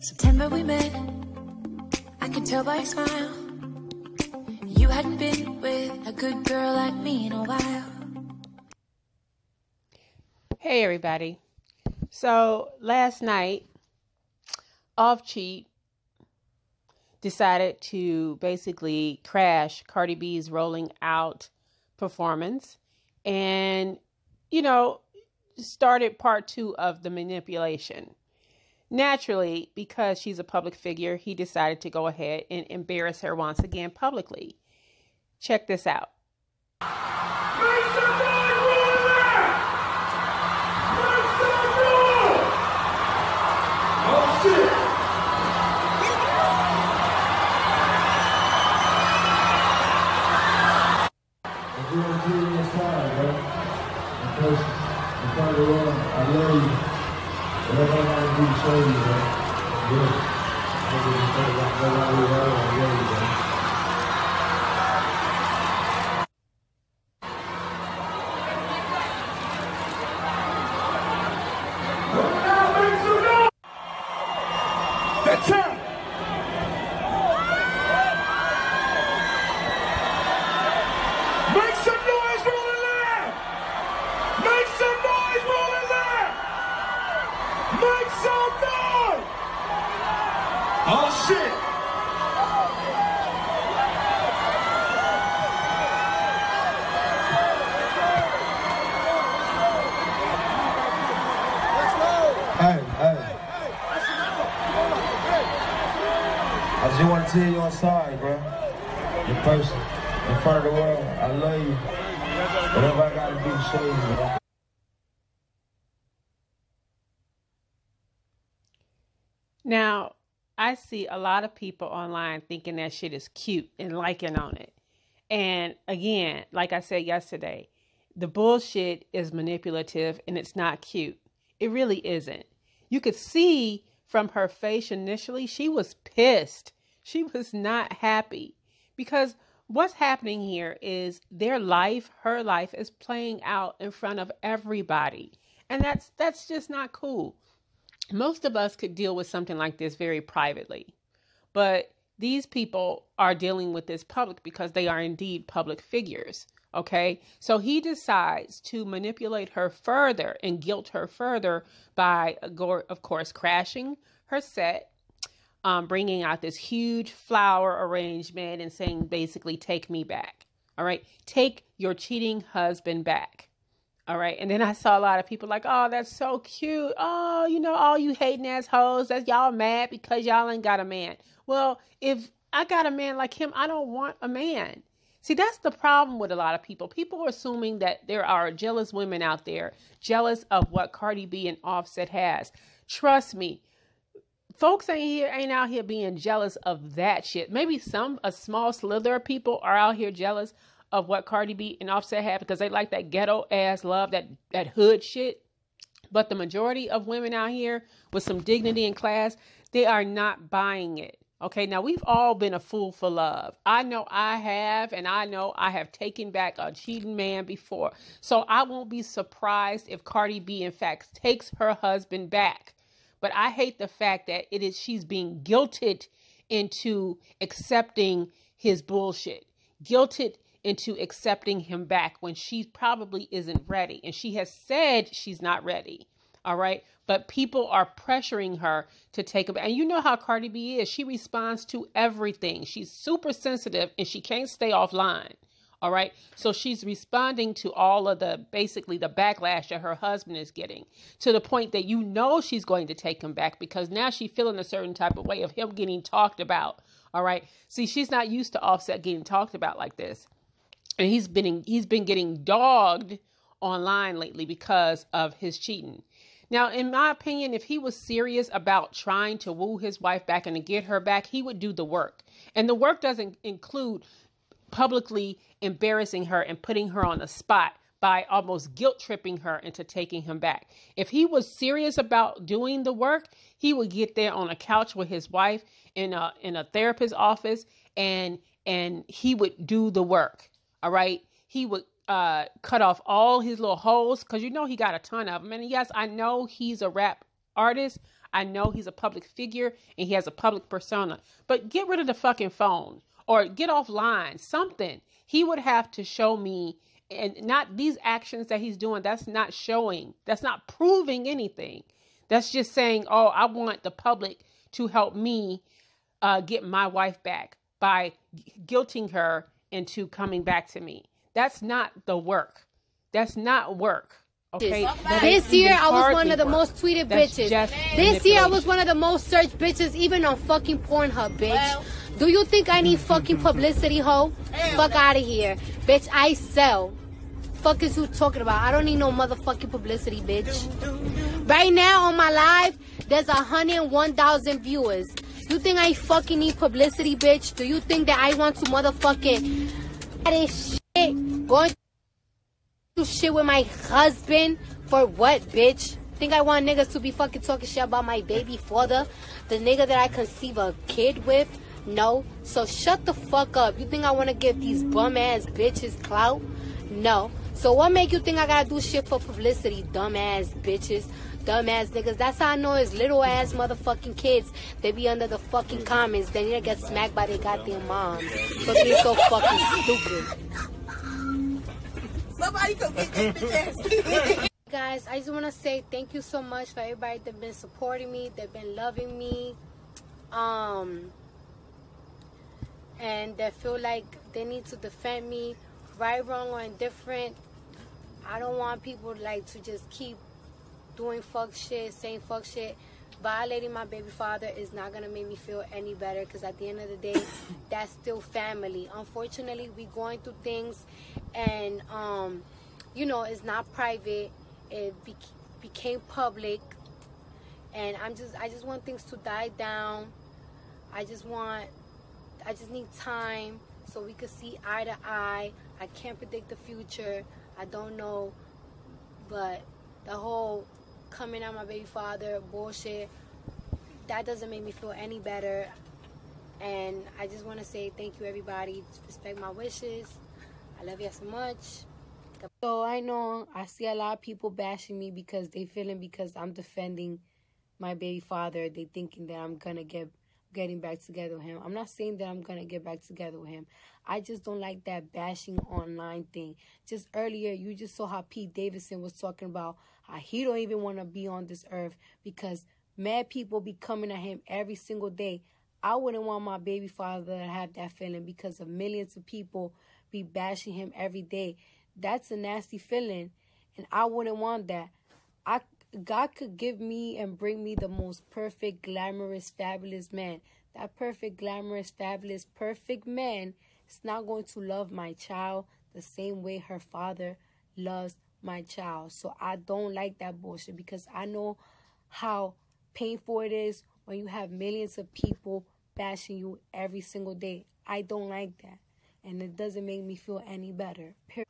September we met. I could tell by your smile. You hadn't been with a good girl like me in a while. Hey, everybody. So last night, Off Cheat decided to basically crash Cardi B's rolling out performance and, you know, started part two of the manipulation. Naturally, because she's a public figure, he decided to go ahead and embarrass her once again publicly. Check this out. If you don't see me inside, bro, in person, in front of the world, I love you. Whatever I gotta Make some noise. Oh shit. Hey, hey. I just want to tell you I'm sorry, bro. In person, in front of the world, I love you. Whatever I gotta do show you, bro. Now, I see a lot of people online thinking that shit is cute and liking on it. And again, like I said yesterday, the bullshit is manipulative and it's not cute. It really isn't. You could see from her face initially, she was pissed. She was not happy because what's happening here is their life, her life is playing out in front of everybody. And that's that's just not cool most of us could deal with something like this very privately. But these people are dealing with this public because they are indeed public figures. Okay. So he decides to manipulate her further and guilt her further by, of course, crashing her set, um, bringing out this huge flower arrangement and saying basically, take me back. All right. Take your cheating husband back. All right. And then I saw a lot of people like, oh, that's so cute. Oh, you know, all you hating ass hoes, that's y'all mad because y'all ain't got a man. Well, if I got a man like him, I don't want a man. See, that's the problem with a lot of people. People are assuming that there are jealous women out there, jealous of what Cardi B and Offset has. Trust me, folks ain't here ain't out here being jealous of that shit. Maybe some a small slither of people are out here jealous of what Cardi B and Offset have because they like that ghetto ass love, that that hood shit. But the majority of women out here with some dignity and class, they are not buying it. Okay, now we've all been a fool for love. I know I have, and I know I have taken back a cheating man before. So I won't be surprised if Cardi B, in fact, takes her husband back. But I hate the fact that it is she's being guilted into accepting his bullshit, guilted into accepting him back when she probably isn't ready. And she has said she's not ready. All right. But people are pressuring her to take a And you know how Cardi B is. She responds to everything. She's super sensitive and she can't stay offline. All right. So she's responding to all of the basically the backlash that her husband is getting to the point that you know she's going to take him back because now she's feeling a certain type of way of him getting talked about. All right. See, she's not used to offset getting talked about like this and he's been he's been getting dogged online lately because of his cheating. Now, in my opinion, if he was serious about trying to woo his wife back and to get her back, he would do the work. And the work doesn't include publicly embarrassing her and putting her on the spot by almost guilt tripping her into taking him back. If he was serious about doing the work, he would get there on a couch with his wife in a in a therapist's office and and he would do the work. All right. He would uh, cut off all his little holes because you know he got a ton of them. And yes, I know he's a rap artist. I know he's a public figure and he has a public persona, but get rid of the fucking phone or get offline, something. He would have to show me and not these actions that he's doing, that's not showing, that's not proving anything. That's just saying, oh, I want the public to help me uh, get my wife back by guilting her into coming back to me. That's not the work. That's not work. Okay. That This year I was one of the work. most tweeted That's bitches. This year I was one of the most searched bitches, even on fucking Pornhub, bitch. Do you think I need fucking publicity, hoe? Fuck out of here, bitch. I sell. Fuck is you talking about? I don't need no motherfucking publicity, bitch. Right now on my live, there's a hundred and one thousand viewers. You think I fucking need publicity, bitch? Do you think that I want to motherfucking that shit going do shit with my husband for what, bitch? Think I want niggas to be fucking talking shit about my baby father? The nigga that I conceive a kid with? No. So shut the fuck up. You think I wanna give these bum ass bitches clout? No. So what make you think I gotta do shit for publicity, dumb ass bitches? Dumb ass niggas. That's how I know it's little ass motherfucking kids. They be under the fucking comments. They need to get smacked by their goddamn moms. For being so fucking stupid. Somebody come get this bitch ass. Guys, I just want to say thank you so much for everybody that's been supporting me, they've been loving me, um, and that feel like they need to defend me, right, wrong, or indifferent. I don't want people like to just keep doing fuck shit, saying fuck shit. Violating my baby father is not gonna make me feel any better because at the end of the day, that's still family. Unfortunately, we going through things, and um, you know, it's not private. It be- became public, and I'm just, I just want things to die down. I just want, I just need time so we could see eye to eye. I can't predict the future. I don't know, but the whole coming out my baby father bullshit that doesn't make me feel any better. And I just want to say thank you, everybody. Respect my wishes. I love you so much. So I know I see a lot of people bashing me because they feeling because I'm defending my baby father. They thinking that I'm gonna get getting back together with him. I'm not saying that I'm gonna get back together with him. I just don't like that bashing online thing. Just earlier, you just saw how Pete Davidson was talking about how he don't even want to be on this earth because mad people be coming at him every single day. I wouldn't want my baby father to have that feeling because of millions of people be bashing him every day. That's a nasty feeling, and I wouldn't want that. I God could give me and bring me the most perfect, glamorous, fabulous man. That perfect, glamorous, fabulous, perfect man is not going to love my child the same way her father loves my child. So I don't like that bullshit because I know how painful it is when you have millions of people bashing you every single day. I don't like that. And it doesn't make me feel any better. Period.